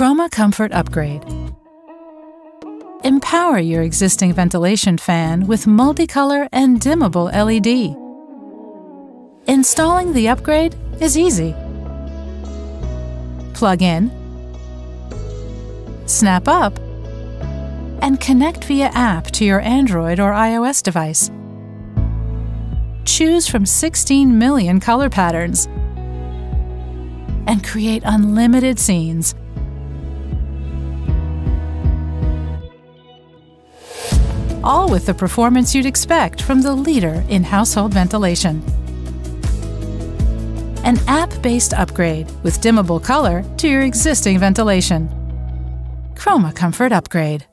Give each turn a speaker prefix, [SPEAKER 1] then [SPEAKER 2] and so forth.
[SPEAKER 1] Chroma Comfort Upgrade. Empower your existing ventilation fan with multicolor and dimmable LED. Installing the upgrade is easy. Plug in, snap up, and connect via app to your Android or iOS device. Choose from 16 million color patterns and create unlimited scenes all with the performance you'd expect from the leader in household ventilation. An app-based upgrade with dimmable color to your existing ventilation. Chroma Comfort Upgrade.